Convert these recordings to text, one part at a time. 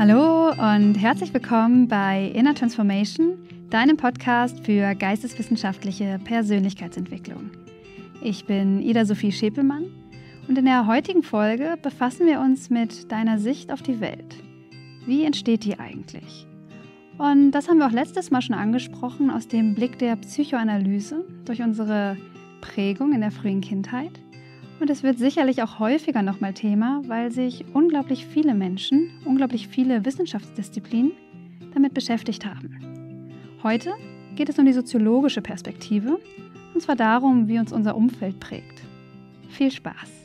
Hallo und herzlich willkommen bei Inner Transformation, deinem Podcast für geisteswissenschaftliche Persönlichkeitsentwicklung. Ich bin Ida Sophie Schepelmann und in der heutigen Folge befassen wir uns mit deiner Sicht auf die Welt. Wie entsteht die eigentlich? Und das haben wir auch letztes Mal schon angesprochen aus dem Blick der Psychoanalyse durch unsere Prägung in der frühen Kindheit. Und es wird sicherlich auch häufiger nochmal Thema, weil sich unglaublich viele Menschen, unglaublich viele Wissenschaftsdisziplinen damit beschäftigt haben. Heute geht es um die soziologische Perspektive, und zwar darum, wie uns unser Umfeld prägt. Viel Spaß!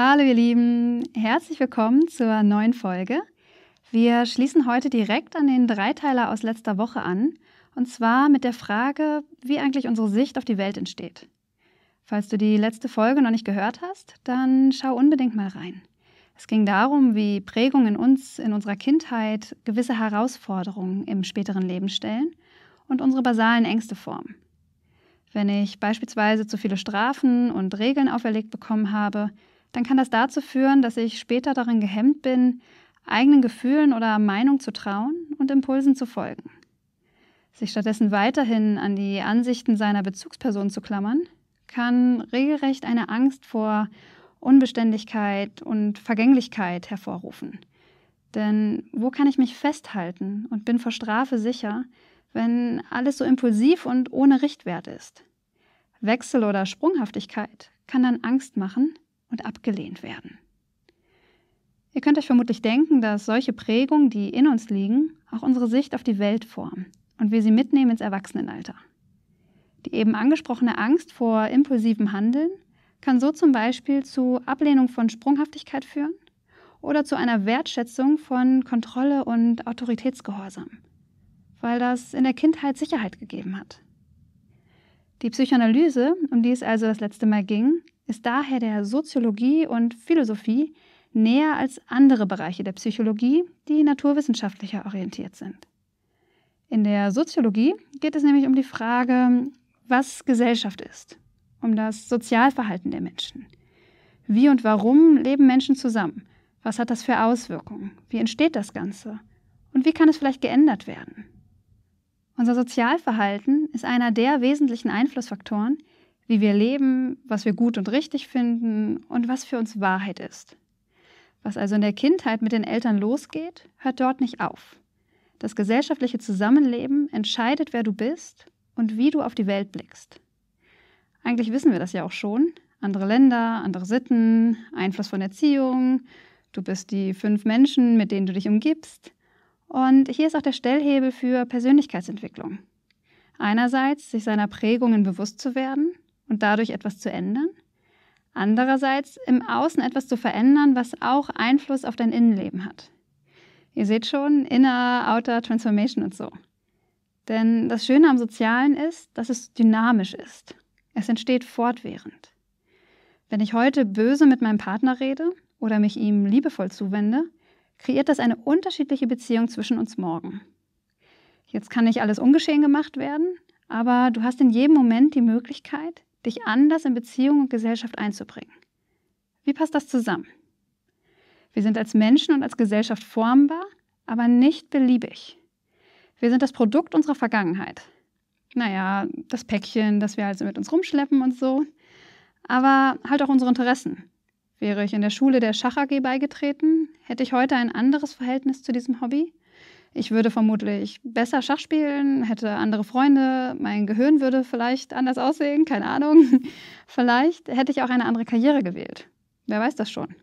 Hallo ihr Lieben, herzlich willkommen zur neuen Folge. Wir schließen heute direkt an den Dreiteiler aus letzter Woche an, und zwar mit der Frage, wie eigentlich unsere Sicht auf die Welt entsteht. Falls du die letzte Folge noch nicht gehört hast, dann schau unbedingt mal rein. Es ging darum, wie Prägungen in uns in unserer Kindheit gewisse Herausforderungen im späteren Leben stellen und unsere basalen Ängste formen. Wenn ich beispielsweise zu viele Strafen und Regeln auferlegt bekommen habe, dann kann das dazu führen, dass ich später darin gehemmt bin, eigenen Gefühlen oder Meinung zu trauen und Impulsen zu folgen. Sich stattdessen weiterhin an die Ansichten seiner Bezugsperson zu klammern, kann regelrecht eine Angst vor Unbeständigkeit und Vergänglichkeit hervorrufen. Denn wo kann ich mich festhalten und bin vor Strafe sicher, wenn alles so impulsiv und ohne Richtwert ist? Wechsel oder Sprunghaftigkeit kann dann Angst machen und abgelehnt werden. Ihr könnt euch vermutlich denken, dass solche Prägungen, die in uns liegen, auch unsere Sicht auf die Welt formen und wir sie mitnehmen ins Erwachsenenalter. Die eben angesprochene Angst vor impulsivem Handeln kann so zum Beispiel zu Ablehnung von Sprunghaftigkeit führen oder zu einer Wertschätzung von Kontrolle und Autoritätsgehorsam, weil das in der Kindheit Sicherheit gegeben hat. Die Psychoanalyse, um die es also das letzte Mal ging, ist daher der Soziologie und Philosophie näher als andere Bereiche der Psychologie, die naturwissenschaftlicher orientiert sind. In der Soziologie geht es nämlich um die Frage, was Gesellschaft ist, um das Sozialverhalten der Menschen. Wie und warum leben Menschen zusammen? Was hat das für Auswirkungen? Wie entsteht das Ganze? Und wie kann es vielleicht geändert werden? Unser Sozialverhalten ist einer der wesentlichen Einflussfaktoren, wie wir leben, was wir gut und richtig finden und was für uns Wahrheit ist. Was also in der Kindheit mit den Eltern losgeht, hört dort nicht auf. Das gesellschaftliche Zusammenleben entscheidet, wer du bist und wie du auf die Welt blickst. Eigentlich wissen wir das ja auch schon. Andere Länder, andere Sitten, Einfluss von Erziehung, du bist die fünf Menschen, mit denen du dich umgibst. Und hier ist auch der Stellhebel für Persönlichkeitsentwicklung. Einerseits sich seiner Prägungen bewusst zu werden und dadurch etwas zu ändern. Andererseits im Außen etwas zu verändern, was auch Einfluss auf dein Innenleben hat. Ihr seht schon, Inner, Outer Transformation und so. Denn das Schöne am Sozialen ist, dass es dynamisch ist. Es entsteht fortwährend. Wenn ich heute böse mit meinem Partner rede oder mich ihm liebevoll zuwende, kreiert das eine unterschiedliche Beziehung zwischen uns morgen. Jetzt kann nicht alles ungeschehen gemacht werden, aber du hast in jedem Moment die Möglichkeit, dich anders in Beziehung und Gesellschaft einzubringen. Wie passt das zusammen? Wir sind als Menschen und als Gesellschaft formbar, aber nicht beliebig. Wir sind das Produkt unserer Vergangenheit. Naja, das Päckchen, das wir also mit uns rumschleppen und so. Aber halt auch unsere Interessen. Wäre ich in der Schule der Schach AG beigetreten, hätte ich heute ein anderes Verhältnis zu diesem Hobby ich würde vermutlich besser Schach spielen, hätte andere Freunde, mein Gehirn würde vielleicht anders aussehen, keine Ahnung. vielleicht hätte ich auch eine andere Karriere gewählt. Wer weiß das schon.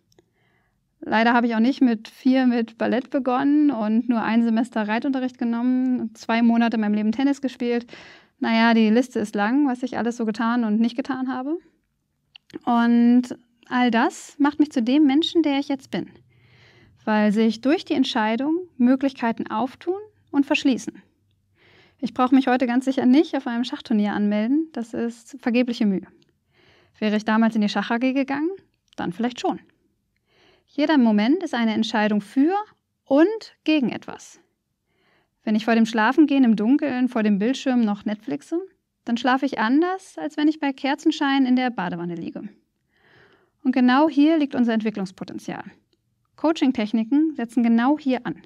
Leider habe ich auch nicht mit vier mit Ballett begonnen und nur ein Semester Reitunterricht genommen, zwei Monate in meinem Leben Tennis gespielt. Naja, die Liste ist lang, was ich alles so getan und nicht getan habe. Und all das macht mich zu dem Menschen, der ich jetzt bin weil sich durch die Entscheidung Möglichkeiten auftun und verschließen. Ich brauche mich heute ganz sicher nicht auf einem Schachturnier anmelden, das ist vergebliche Mühe. Wäre ich damals in die Schach AG gegangen? Dann vielleicht schon. Jeder Moment ist eine Entscheidung für und gegen etwas. Wenn ich vor dem Schlafengehen im Dunkeln vor dem Bildschirm noch Netflixe, dann schlafe ich anders, als wenn ich bei Kerzenschein in der Badewanne liege. Und genau hier liegt unser Entwicklungspotenzial. Coaching-Techniken setzen genau hier an.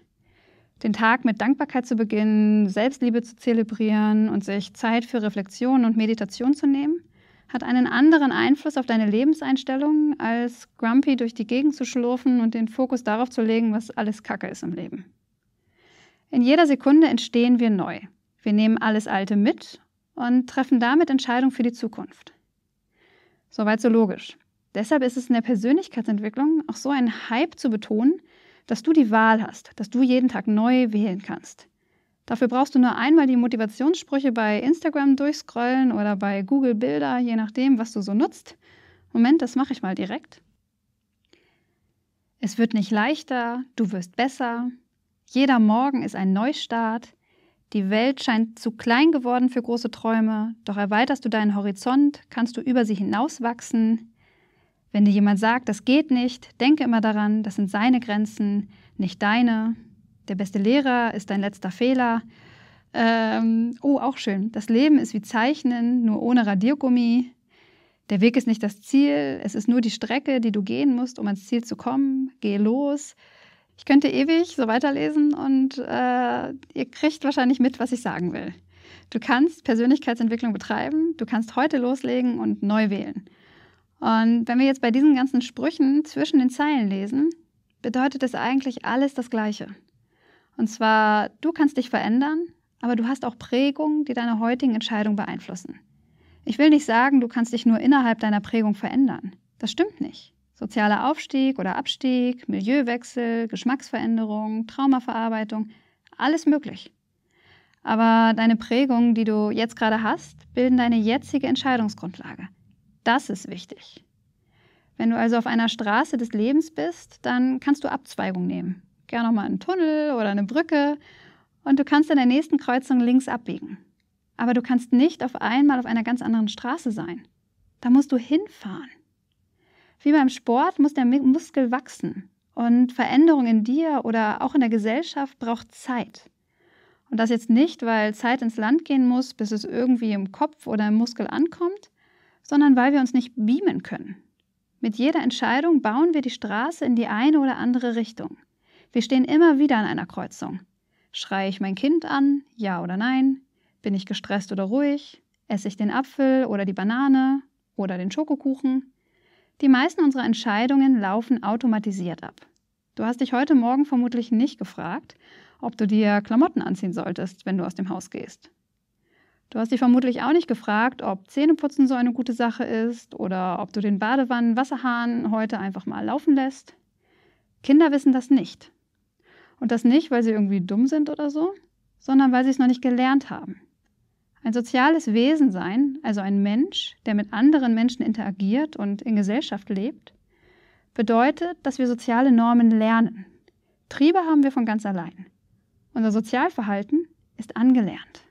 Den Tag mit Dankbarkeit zu beginnen, Selbstliebe zu zelebrieren und sich Zeit für Reflexion und Meditation zu nehmen, hat einen anderen Einfluss auf deine Lebenseinstellung, als grumpy durch die Gegend zu schlurfen und den Fokus darauf zu legen, was alles Kacke ist im Leben. In jeder Sekunde entstehen wir neu. Wir nehmen alles Alte mit und treffen damit Entscheidungen für die Zukunft. Soweit so logisch. Deshalb ist es in der Persönlichkeitsentwicklung auch so ein Hype zu betonen, dass du die Wahl hast, dass du jeden Tag neu wählen kannst. Dafür brauchst du nur einmal die Motivationssprüche bei Instagram durchscrollen oder bei Google Bilder, je nachdem, was du so nutzt. Moment, das mache ich mal direkt. Es wird nicht leichter, du wirst besser. Jeder Morgen ist ein Neustart. Die Welt scheint zu klein geworden für große Träume, doch erweiterst du deinen Horizont, kannst du über sie hinauswachsen. Wenn dir jemand sagt, das geht nicht, denke immer daran, das sind seine Grenzen, nicht deine. Der beste Lehrer ist dein letzter Fehler. Ähm, oh, auch schön. Das Leben ist wie Zeichnen, nur ohne Radiergummi. Der Weg ist nicht das Ziel, es ist nur die Strecke, die du gehen musst, um ans Ziel zu kommen. Geh los. Ich könnte ewig so weiterlesen und äh, ihr kriegt wahrscheinlich mit, was ich sagen will. Du kannst Persönlichkeitsentwicklung betreiben, du kannst heute loslegen und neu wählen. Und wenn wir jetzt bei diesen ganzen Sprüchen zwischen den Zeilen lesen, bedeutet es eigentlich alles das Gleiche. Und zwar, du kannst dich verändern, aber du hast auch Prägungen, die deine heutigen Entscheidungen beeinflussen. Ich will nicht sagen, du kannst dich nur innerhalb deiner Prägung verändern. Das stimmt nicht. Sozialer Aufstieg oder Abstieg, Milieuwechsel, Geschmacksveränderung, Traumaverarbeitung, alles möglich. Aber deine Prägungen, die du jetzt gerade hast, bilden deine jetzige Entscheidungsgrundlage. Das ist wichtig. Wenn du also auf einer Straße des Lebens bist, dann kannst du Abzweigung nehmen gerne nochmal einen Tunnel oder eine Brücke und du kannst in der nächsten Kreuzung links abbiegen. Aber du kannst nicht auf einmal auf einer ganz anderen Straße sein. Da musst du hinfahren. Wie beim Sport muss der Muskel wachsen und Veränderung in dir oder auch in der Gesellschaft braucht Zeit. Und das jetzt nicht, weil Zeit ins Land gehen muss, bis es irgendwie im Kopf oder im Muskel ankommt, sondern weil wir uns nicht beamen können. Mit jeder Entscheidung bauen wir die Straße in die eine oder andere Richtung. Wir stehen immer wieder an einer Kreuzung. Schreie ich mein Kind an? Ja oder nein? Bin ich gestresst oder ruhig? Esse ich den Apfel oder die Banane oder den Schokokuchen? Die meisten unserer Entscheidungen laufen automatisiert ab. Du hast dich heute Morgen vermutlich nicht gefragt, ob du dir Klamotten anziehen solltest, wenn du aus dem Haus gehst. Du hast dich vermutlich auch nicht gefragt, ob Zähneputzen so eine gute Sache ist oder ob du den Badewannenwasserhahn heute einfach mal laufen lässt. Kinder wissen das nicht. Und das nicht, weil sie irgendwie dumm sind oder so, sondern weil sie es noch nicht gelernt haben. Ein soziales Wesen sein, also ein Mensch, der mit anderen Menschen interagiert und in Gesellschaft lebt, bedeutet, dass wir soziale Normen lernen. Triebe haben wir von ganz allein. Unser Sozialverhalten ist angelernt.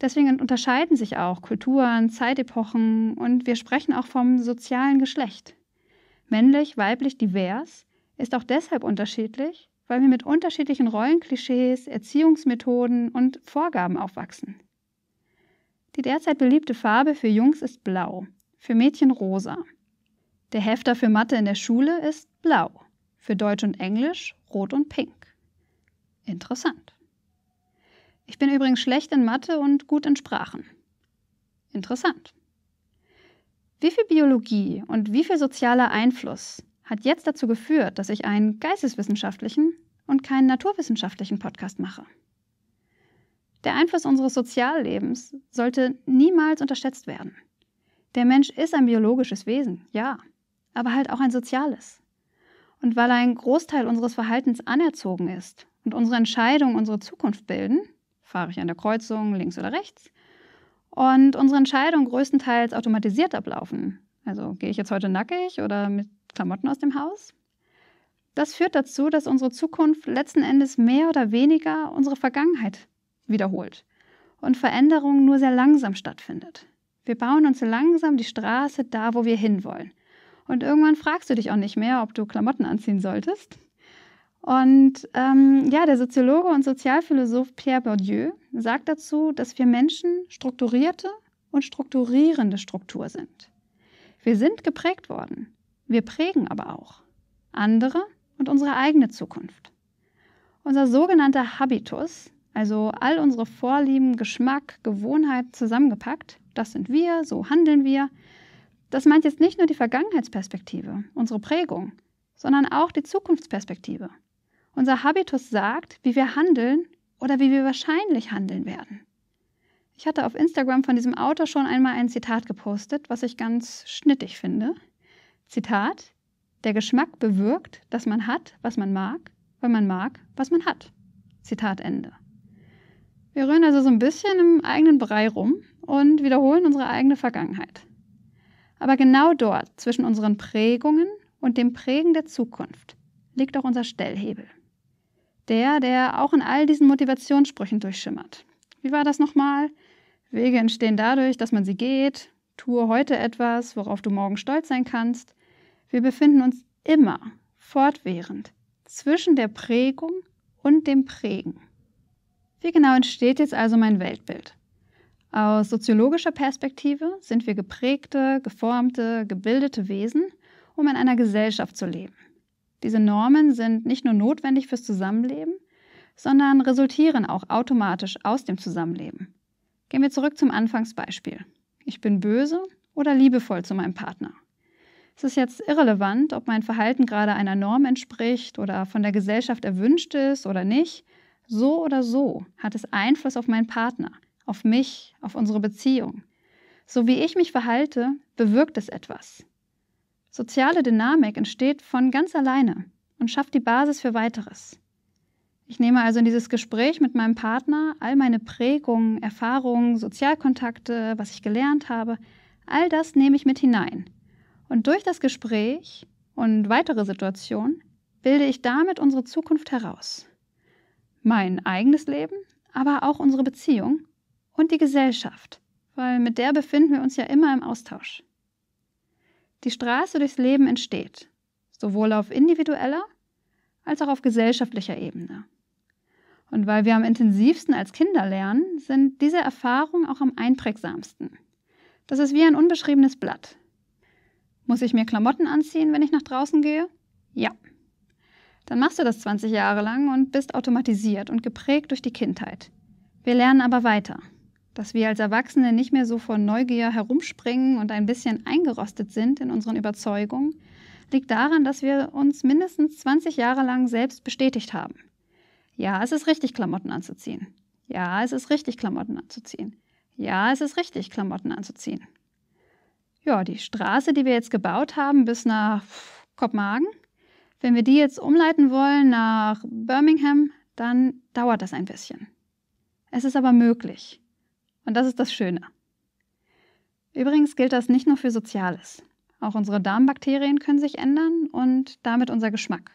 Deswegen unterscheiden sich auch Kulturen, Zeitepochen und wir sprechen auch vom sozialen Geschlecht. Männlich, weiblich, divers ist auch deshalb unterschiedlich, weil wir mit unterschiedlichen Rollenklischees, Erziehungsmethoden und Vorgaben aufwachsen. Die derzeit beliebte Farbe für Jungs ist blau, für Mädchen rosa. Der Hefter für Mathe in der Schule ist blau, für Deutsch und Englisch rot und pink. Interessant. Ich bin übrigens schlecht in Mathe und gut in Sprachen. Interessant. Wie viel Biologie und wie viel sozialer Einfluss hat jetzt dazu geführt, dass ich einen geisteswissenschaftlichen und keinen naturwissenschaftlichen Podcast mache. Der Einfluss unseres Soziallebens sollte niemals unterschätzt werden. Der Mensch ist ein biologisches Wesen, ja, aber halt auch ein soziales. Und weil ein Großteil unseres Verhaltens anerzogen ist und unsere Entscheidungen unsere Zukunft bilden, fahre ich an der Kreuzung links oder rechts, und unsere Entscheidungen größtenteils automatisiert ablaufen, also gehe ich jetzt heute nackig oder mit Klamotten aus dem Haus. Das führt dazu, dass unsere Zukunft letzten Endes mehr oder weniger unsere Vergangenheit wiederholt und Veränderung nur sehr langsam stattfindet. Wir bauen uns langsam die Straße da, wo wir hinwollen. Und irgendwann fragst du dich auch nicht mehr, ob du Klamotten anziehen solltest. Und ähm, ja, der Soziologe und Sozialphilosoph Pierre Bourdieu sagt dazu, dass wir Menschen strukturierte und strukturierende Struktur sind. Wir sind geprägt worden. Wir prägen aber auch andere und unsere eigene Zukunft. Unser sogenannter Habitus, also all unsere Vorlieben, Geschmack, Gewohnheit zusammengepackt, das sind wir, so handeln wir, das meint jetzt nicht nur die Vergangenheitsperspektive, unsere Prägung, sondern auch die Zukunftsperspektive. Unser Habitus sagt, wie wir handeln oder wie wir wahrscheinlich handeln werden. Ich hatte auf Instagram von diesem Autor schon einmal ein Zitat gepostet, was ich ganz schnittig finde. Zitat: Der Geschmack bewirkt, dass man hat, was man mag, weil man mag, was man hat. Zitat Ende. Wir rühren also so ein bisschen im eigenen Brei rum und wiederholen unsere eigene Vergangenheit. Aber genau dort, zwischen unseren Prägungen und dem Prägen der Zukunft, liegt auch unser Stellhebel. Der, der auch in all diesen Motivationssprüchen durchschimmert. Wie war das nochmal? Wege entstehen dadurch, dass man sie geht. Tue heute etwas, worauf du morgen stolz sein kannst. Wir befinden uns immer, fortwährend, zwischen der Prägung und dem Prägen. Wie genau entsteht jetzt also mein Weltbild? Aus soziologischer Perspektive sind wir geprägte, geformte, gebildete Wesen, um in einer Gesellschaft zu leben. Diese Normen sind nicht nur notwendig fürs Zusammenleben, sondern resultieren auch automatisch aus dem Zusammenleben. Gehen wir zurück zum Anfangsbeispiel. Ich bin böse oder liebevoll zu meinem Partner. Es ist jetzt irrelevant, ob mein Verhalten gerade einer Norm entspricht oder von der Gesellschaft erwünscht ist oder nicht. So oder so hat es Einfluss auf meinen Partner, auf mich, auf unsere Beziehung. So wie ich mich verhalte, bewirkt es etwas. Soziale Dynamik entsteht von ganz alleine und schafft die Basis für weiteres. Ich nehme also in dieses Gespräch mit meinem Partner all meine Prägungen, Erfahrungen, Sozialkontakte, was ich gelernt habe, all das nehme ich mit hinein. Und durch das Gespräch und weitere Situationen bilde ich damit unsere Zukunft heraus. Mein eigenes Leben, aber auch unsere Beziehung und die Gesellschaft, weil mit der befinden wir uns ja immer im Austausch. Die Straße durchs Leben entsteht, sowohl auf individueller als auch auf gesellschaftlicher Ebene. Und weil wir am intensivsten als Kinder lernen, sind diese Erfahrungen auch am einprägsamsten. Das ist wie ein unbeschriebenes Blatt. Muss ich mir Klamotten anziehen, wenn ich nach draußen gehe? Ja. Dann machst du das 20 Jahre lang und bist automatisiert und geprägt durch die Kindheit. Wir lernen aber weiter. Dass wir als Erwachsene nicht mehr so vor Neugier herumspringen und ein bisschen eingerostet sind in unseren Überzeugungen, liegt daran, dass wir uns mindestens 20 Jahre lang selbst bestätigt haben. Ja, es ist richtig, Klamotten anzuziehen. Ja, es ist richtig, Klamotten anzuziehen. Ja, es ist richtig, Klamotten anzuziehen. Ja, die Straße, die wir jetzt gebaut haben bis nach Kopenhagen, wenn wir die jetzt umleiten wollen nach Birmingham, dann dauert das ein bisschen. Es ist aber möglich. Und das ist das Schöne. Übrigens gilt das nicht nur für Soziales. Auch unsere Darmbakterien können sich ändern und damit unser Geschmack.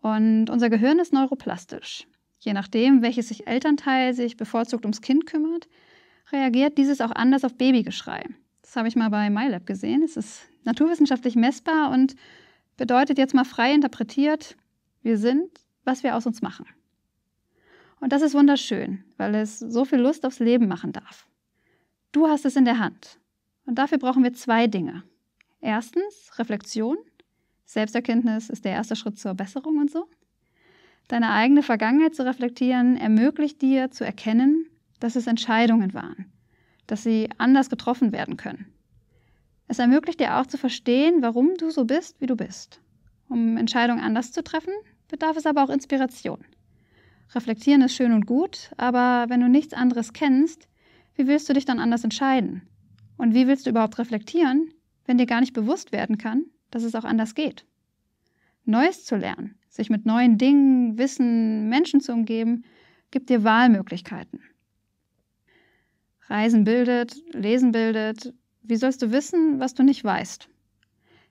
Und unser Gehirn ist neuroplastisch. Je nachdem, welches sich Elternteil sich bevorzugt ums Kind kümmert, reagiert dieses auch anders auf Babygeschrei. Das habe ich mal bei MyLab gesehen. Es ist naturwissenschaftlich messbar und bedeutet jetzt mal frei interpretiert, wir sind, was wir aus uns machen. Und das ist wunderschön, weil es so viel Lust aufs Leben machen darf. Du hast es in der Hand. Und dafür brauchen wir zwei Dinge. Erstens Reflexion Selbsterkenntnis ist der erste Schritt zur Besserung und so. Deine eigene Vergangenheit zu reflektieren ermöglicht dir zu erkennen, dass es Entscheidungen waren, dass sie anders getroffen werden können. Es ermöglicht dir auch zu verstehen, warum du so bist, wie du bist. Um Entscheidungen anders zu treffen, bedarf es aber auch Inspiration. Reflektieren ist schön und gut, aber wenn du nichts anderes kennst, wie willst du dich dann anders entscheiden? Und wie willst du überhaupt reflektieren, wenn dir gar nicht bewusst werden kann, dass es auch anders geht. Neues zu lernen, sich mit neuen Dingen, Wissen, Menschen zu umgeben, gibt dir Wahlmöglichkeiten. Reisen bildet, Lesen bildet. Wie sollst du wissen, was du nicht weißt?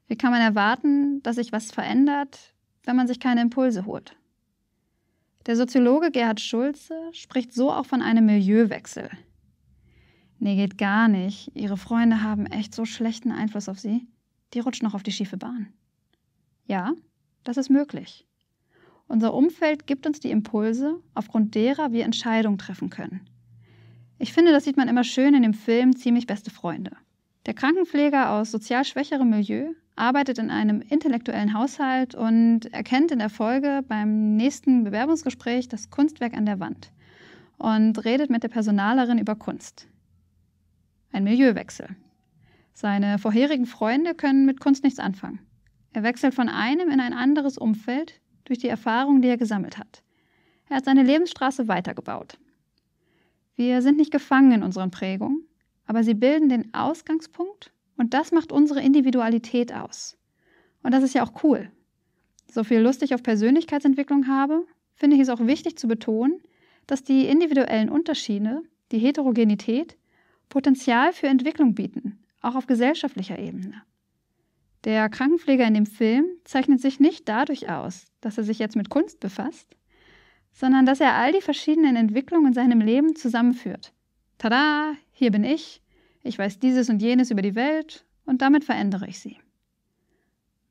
Wie kann man erwarten, dass sich was verändert, wenn man sich keine Impulse holt? Der Soziologe Gerhard Schulze spricht so auch von einem Milieuwechsel. Nee, geht gar nicht. Ihre Freunde haben echt so schlechten Einfluss auf sie. Die rutschen noch auf die schiefe Bahn. Ja, das ist möglich. Unser Umfeld gibt uns die Impulse, aufgrund derer wir Entscheidungen treffen können. Ich finde, das sieht man immer schön in dem Film Ziemlich beste Freunde. Der Krankenpfleger aus sozial schwächerem Milieu arbeitet in einem intellektuellen Haushalt und erkennt in der Folge beim nächsten Bewerbungsgespräch das Kunstwerk an der Wand und redet mit der Personalerin über Kunst. Ein Milieuwechsel. Seine vorherigen Freunde können mit Kunst nichts anfangen. Er wechselt von einem in ein anderes Umfeld durch die Erfahrung, die er gesammelt hat. Er hat seine Lebensstraße weitergebaut. Wir sind nicht gefangen in unseren Prägungen, aber sie bilden den Ausgangspunkt und das macht unsere Individualität aus. Und das ist ja auch cool. So viel Lust ich auf Persönlichkeitsentwicklung habe, finde ich es auch wichtig zu betonen, dass die individuellen Unterschiede, die Heterogenität, Potenzial für Entwicklung bieten, auch auf gesellschaftlicher Ebene. Der Krankenpfleger in dem Film zeichnet sich nicht dadurch aus, dass er sich jetzt mit Kunst befasst, sondern dass er all die verschiedenen Entwicklungen in seinem Leben zusammenführt. Tada, hier bin ich, ich weiß dieses und jenes über die Welt und damit verändere ich sie.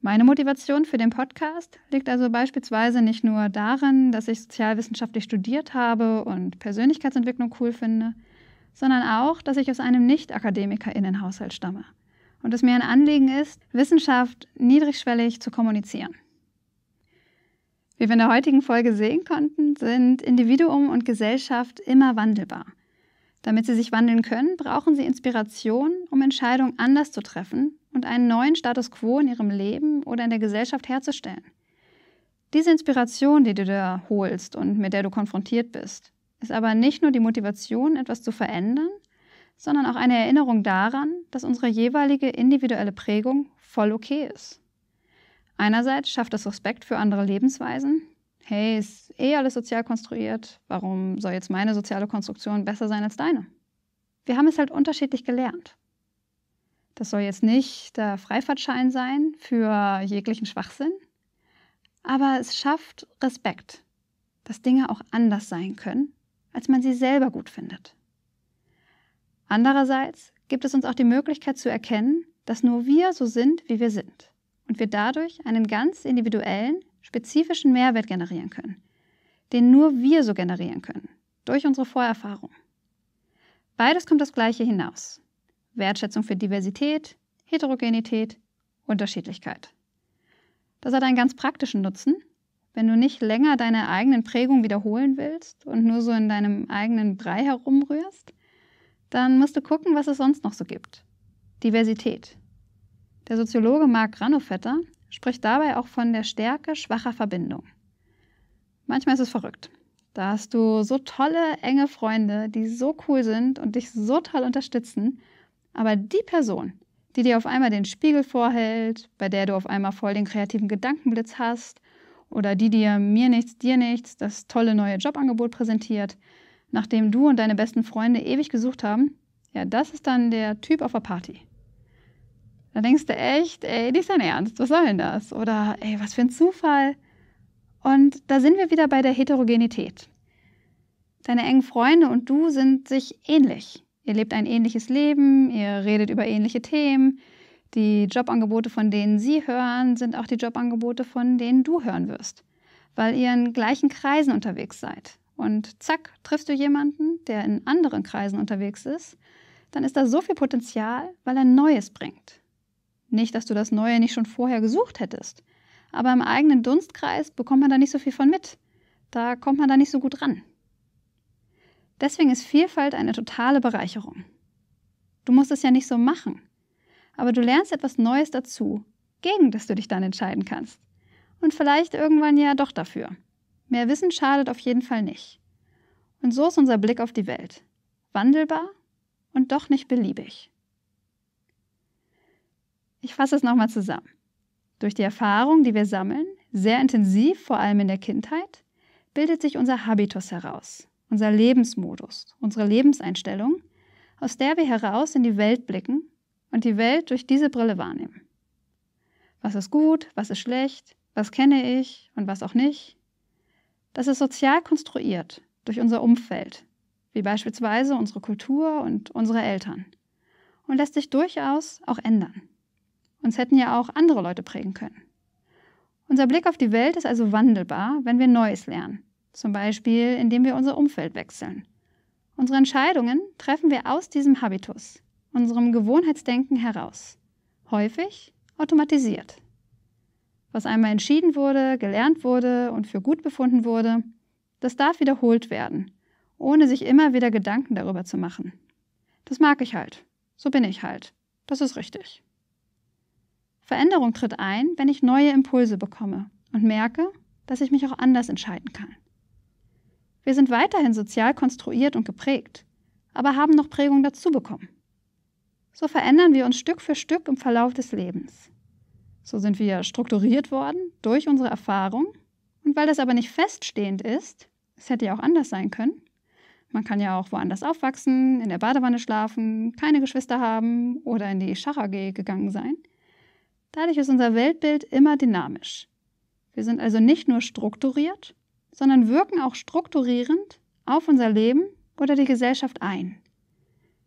Meine Motivation für den Podcast liegt also beispielsweise nicht nur darin, dass ich sozialwissenschaftlich studiert habe und Persönlichkeitsentwicklung cool finde, sondern auch, dass ich aus einem Nicht-AkademikerInnenhaushalt stamme und es mir ein Anliegen ist, Wissenschaft niedrigschwellig zu kommunizieren. Wie wir in der heutigen Folge sehen konnten, sind Individuum und Gesellschaft immer wandelbar. Damit sie sich wandeln können, brauchen sie Inspiration, um Entscheidungen anders zu treffen und einen neuen Status quo in ihrem Leben oder in der Gesellschaft herzustellen. Diese Inspiration, die du da holst und mit der du konfrontiert bist, ist aber nicht nur die Motivation, etwas zu verändern, sondern auch eine Erinnerung daran, dass unsere jeweilige individuelle Prägung voll okay ist. Einerseits schafft es Respekt für andere Lebensweisen, hey, ist eh alles sozial konstruiert, warum soll jetzt meine soziale Konstruktion besser sein als deine? Wir haben es halt unterschiedlich gelernt. Das soll jetzt nicht der Freifahrtschein sein für jeglichen Schwachsinn, aber es schafft Respekt, dass Dinge auch anders sein können, als man sie selber gut findet. Andererseits gibt es uns auch die Möglichkeit zu erkennen, dass nur wir so sind, wie wir sind und wir dadurch einen ganz individuellen, spezifischen Mehrwert generieren können, den nur wir so generieren können, durch unsere Vorerfahrung. Beides kommt das Gleiche hinaus. Wertschätzung für Diversität, Heterogenität, Unterschiedlichkeit. Das hat einen ganz praktischen Nutzen, wenn du nicht länger deine eigenen Prägungen wiederholen willst und nur so in deinem eigenen Brei herumrührst, dann musst du gucken, was es sonst noch so gibt. Diversität. Der Soziologe Mark Granovetter spricht dabei auch von der Stärke schwacher Verbindung. Manchmal ist es verrückt. Da hast du so tolle, enge Freunde, die so cool sind und dich so toll unterstützen, aber die Person, die dir auf einmal den Spiegel vorhält, bei der du auf einmal voll den kreativen Gedankenblitz hast, oder die dir mir nichts, dir nichts, das tolle neue Jobangebot präsentiert, nachdem du und deine besten Freunde ewig gesucht haben, ja, das ist dann der Typ auf der Party. Da denkst du echt, ey, nicht dein Ernst, was soll denn das? Oder, ey, was für ein Zufall. Und da sind wir wieder bei der Heterogenität. Deine engen Freunde und du sind sich ähnlich. Ihr lebt ein ähnliches Leben, ihr redet über ähnliche Themen. Die Jobangebote, von denen sie hören, sind auch die Jobangebote, von denen du hören wirst, weil ihr in gleichen Kreisen unterwegs seid. Und zack, triffst du jemanden, der in anderen Kreisen unterwegs ist, dann ist da so viel Potenzial, weil er Neues bringt. Nicht, dass du das Neue nicht schon vorher gesucht hättest. Aber im eigenen Dunstkreis bekommt man da nicht so viel von mit. Da kommt man da nicht so gut ran. Deswegen ist Vielfalt eine totale Bereicherung. Du musst es ja nicht so machen. Aber du lernst etwas Neues dazu, gegen das du dich dann entscheiden kannst. Und vielleicht irgendwann ja doch dafür. Mehr Wissen schadet auf jeden Fall nicht. Und so ist unser Blick auf die Welt. Wandelbar und doch nicht beliebig. Ich fasse es nochmal zusammen. Durch die Erfahrung, die wir sammeln, sehr intensiv, vor allem in der Kindheit, bildet sich unser Habitus heraus, unser Lebensmodus, unsere Lebenseinstellung, aus der wir heraus in die Welt blicken und die Welt durch diese Brille wahrnehmen. Was ist gut, was ist schlecht, was kenne ich und was auch nicht. Das ist sozial konstruiert durch unser Umfeld, wie beispielsweise unsere Kultur und unsere Eltern, und lässt sich durchaus auch ändern. Uns hätten ja auch andere Leute prägen können. Unser Blick auf die Welt ist also wandelbar, wenn wir Neues lernen, zum Beispiel indem wir unser Umfeld wechseln. Unsere Entscheidungen treffen wir aus diesem Habitus, unserem Gewohnheitsdenken heraus, häufig automatisiert. Was einmal entschieden wurde, gelernt wurde und für gut befunden wurde, das darf wiederholt werden, ohne sich immer wieder Gedanken darüber zu machen. Das mag ich halt. So bin ich halt. Das ist richtig. Veränderung tritt ein, wenn ich neue Impulse bekomme und merke, dass ich mich auch anders entscheiden kann. Wir sind weiterhin sozial konstruiert und geprägt, aber haben noch Prägung dazu bekommen. So verändern wir uns Stück für Stück im Verlauf des Lebens. So sind wir strukturiert worden durch unsere Erfahrung. Und weil das aber nicht feststehend ist, es hätte ja auch anders sein können. Man kann ja auch woanders aufwachsen, in der Badewanne schlafen, keine Geschwister haben oder in die Schach AG gegangen sein. Dadurch ist unser Weltbild immer dynamisch. Wir sind also nicht nur strukturiert, sondern wirken auch strukturierend auf unser Leben oder die Gesellschaft ein,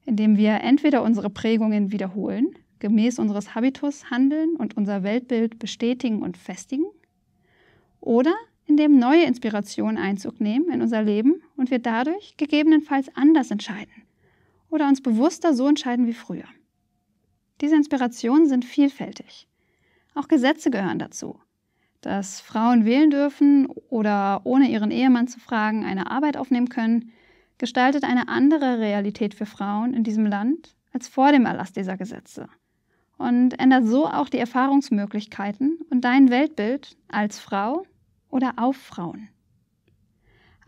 indem wir entweder unsere Prägungen wiederholen, gemäß unseres Habitus handeln und unser Weltbild bestätigen und festigen, oder indem neue Inspirationen Einzug nehmen in unser Leben und wir dadurch gegebenenfalls anders entscheiden oder uns bewusster so entscheiden wie früher. Diese Inspirationen sind vielfältig. Auch Gesetze gehören dazu. Dass Frauen wählen dürfen oder ohne ihren Ehemann zu fragen eine Arbeit aufnehmen können, gestaltet eine andere Realität für Frauen in diesem Land als vor dem Erlass dieser Gesetze und ändert so auch die Erfahrungsmöglichkeiten und dein Weltbild als Frau oder auf Frauen.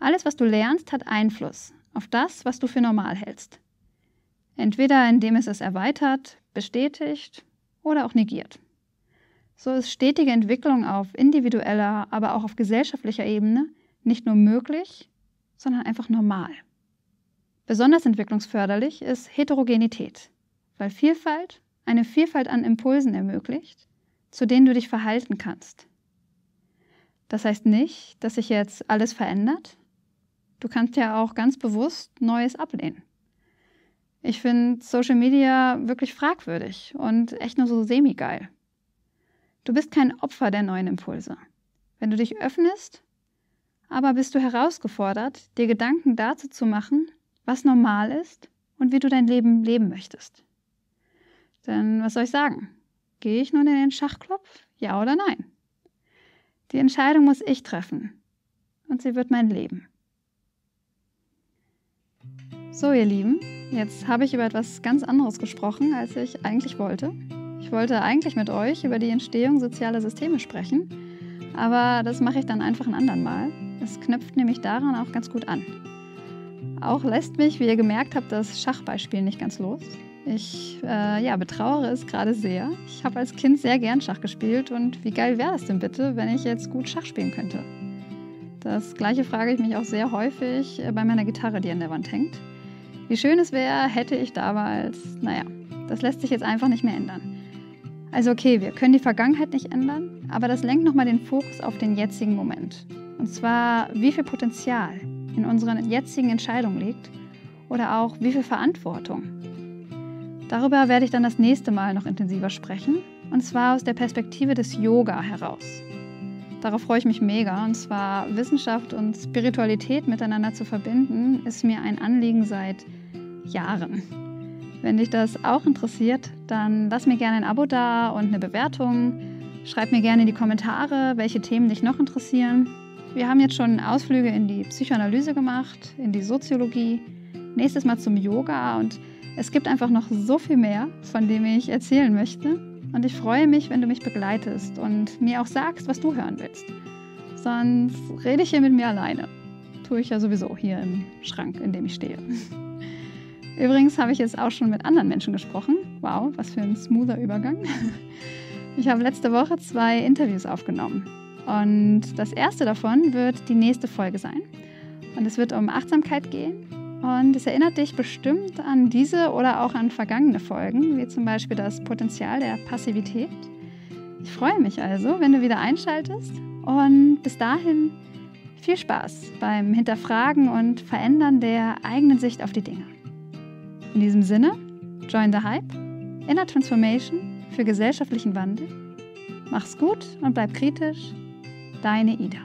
Alles, was du lernst, hat Einfluss auf das, was du für normal hältst. Entweder indem es es erweitert, bestätigt oder auch negiert. So ist stetige Entwicklung auf individueller, aber auch auf gesellschaftlicher Ebene nicht nur möglich, sondern einfach normal. Besonders entwicklungsförderlich ist Heterogenität, weil Vielfalt eine Vielfalt an Impulsen ermöglicht, zu denen du dich verhalten kannst. Das heißt nicht, dass sich jetzt alles verändert. Du kannst ja auch ganz bewusst Neues ablehnen. Ich finde Social Media wirklich fragwürdig und echt nur so semi-geil. Du bist kein Opfer der neuen Impulse. Wenn du dich öffnest, aber bist du herausgefordert, dir Gedanken dazu zu machen, was normal ist und wie du dein Leben leben möchtest. Denn was soll ich sagen? Gehe ich nun in den Schachklopf? Ja oder nein? Die Entscheidung muss ich treffen. Und sie wird mein Leben. So, ihr Lieben, jetzt habe ich über etwas ganz anderes gesprochen, als ich eigentlich wollte. Ich wollte eigentlich mit euch über die Entstehung sozialer Systeme sprechen, aber das mache ich dann einfach ein anderen Mal. Es knüpft nämlich daran auch ganz gut an. Auch lässt mich, wie ihr gemerkt habt, das Schachbeispiel nicht ganz los. Ich äh, ja, betrauere es gerade sehr. Ich habe als Kind sehr gern Schach gespielt und wie geil wäre das denn bitte, wenn ich jetzt gut Schach spielen könnte? Das gleiche frage ich mich auch sehr häufig äh, bei meiner Gitarre, die an der Wand hängt. Wie schön es wäre, hätte ich damals, naja, das lässt sich jetzt einfach nicht mehr ändern. Also okay, wir können die Vergangenheit nicht ändern, aber das lenkt nochmal den Fokus auf den jetzigen Moment. Und zwar, wie viel Potenzial in unseren jetzigen Entscheidungen liegt oder auch wie viel Verantwortung. Darüber werde ich dann das nächste Mal noch intensiver sprechen, und zwar aus der Perspektive des Yoga heraus. Darauf freue ich mich mega, und zwar Wissenschaft und Spiritualität miteinander zu verbinden, ist mir ein Anliegen seit Jahren. Wenn dich das auch interessiert, dann lass mir gerne ein Abo da und eine Bewertung. Schreib mir gerne in die Kommentare, welche Themen dich noch interessieren. Wir haben jetzt schon Ausflüge in die Psychoanalyse gemacht, in die Soziologie, nächstes Mal zum Yoga und es gibt einfach noch so viel mehr, von dem ich erzählen möchte. Und ich freue mich, wenn du mich begleitest und mir auch sagst, was du hören willst. Sonst rede ich hier mit mir alleine. Tue ich ja sowieso hier im Schrank, in dem ich stehe. Übrigens habe ich jetzt auch schon mit anderen Menschen gesprochen. Wow, was für ein smoother Übergang. Ich habe letzte Woche zwei Interviews aufgenommen. Und das erste davon wird die nächste Folge sein. Und es wird um Achtsamkeit gehen. Und es erinnert dich bestimmt an diese oder auch an vergangene Folgen, wie zum Beispiel das Potenzial der Passivität. Ich freue mich also, wenn du wieder einschaltest. Und bis dahin Viel Spaß beim Hinterfragen und Verändern der eigenen Sicht auf die Dinge. In diesem Sinne, join the Hype, Inner Transformation für gesellschaftlichen Wandel. Mach's gut und bleib kritisch. Deine Ida.